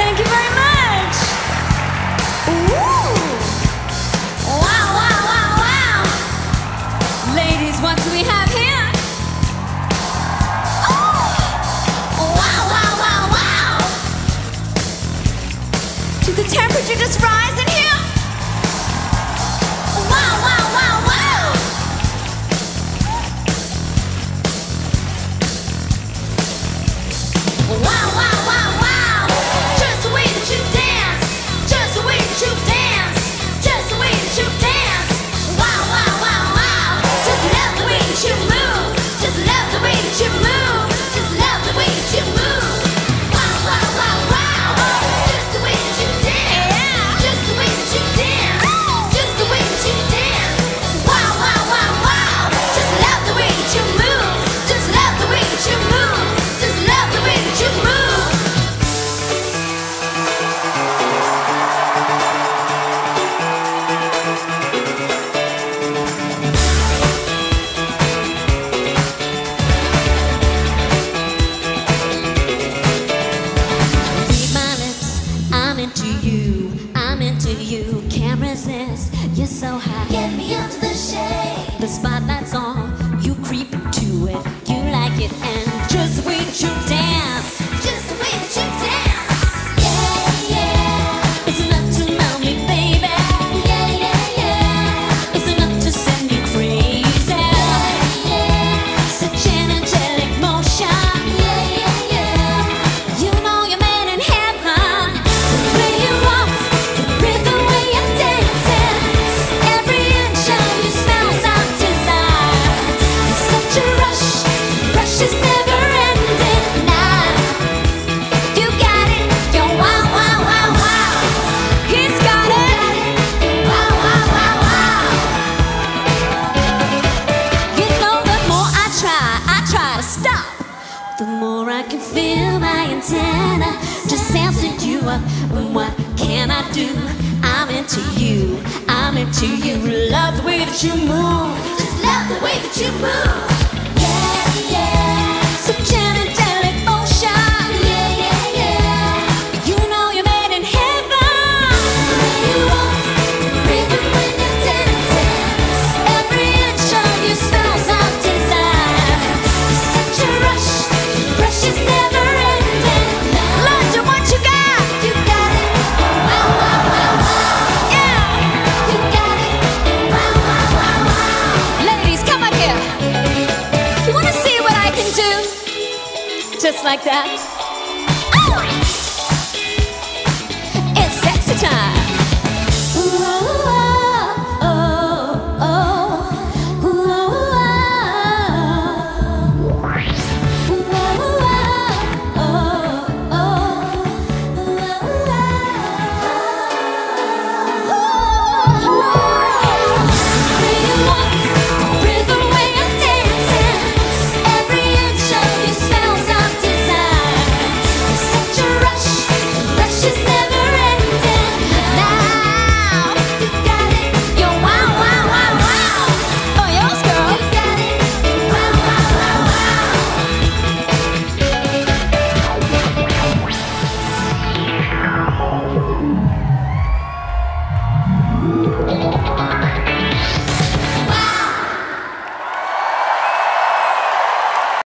Thank you very much. Ooh. Wow, wow, wow, wow. Ladies, what do we have here? Oh. Wow, wow, wow, wow. Did the temperature just rise so high. Get me up to the shade. The spotlight's on, you creep to it, you like it, and just wait your day. feel my antenna. Just sensing you up But what can I do? I'm into you I'm into you. Love the way that you move. Just love the way that you move. Yeah, yeah. just like that. Oh! It's sexy time.